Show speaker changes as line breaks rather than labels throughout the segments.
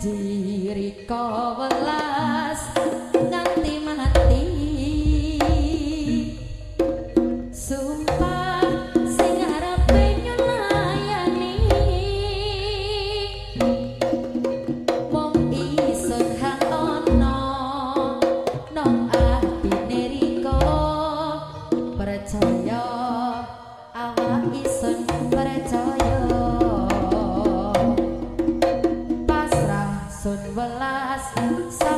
siji rika welas nganti mati. Sumpah. sun.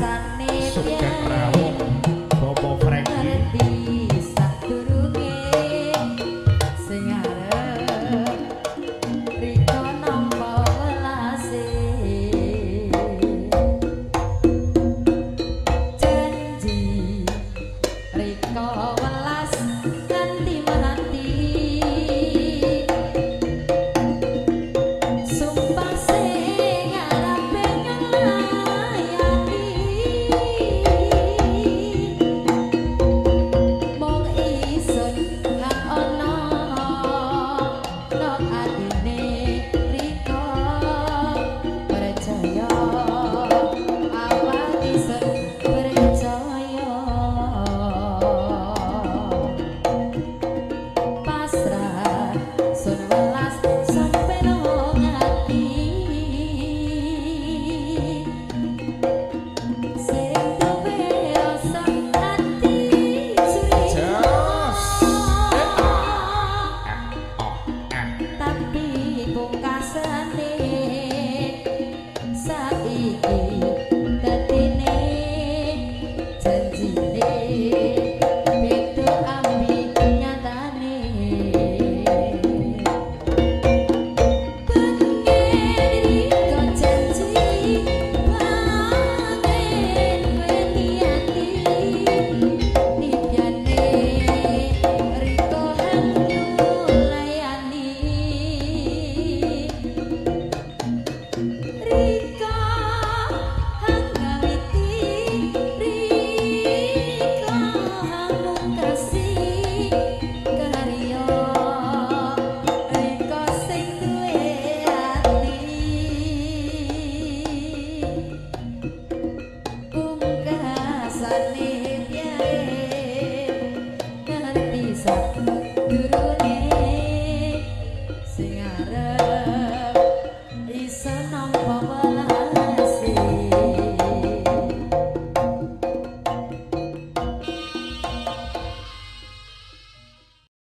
Sugeng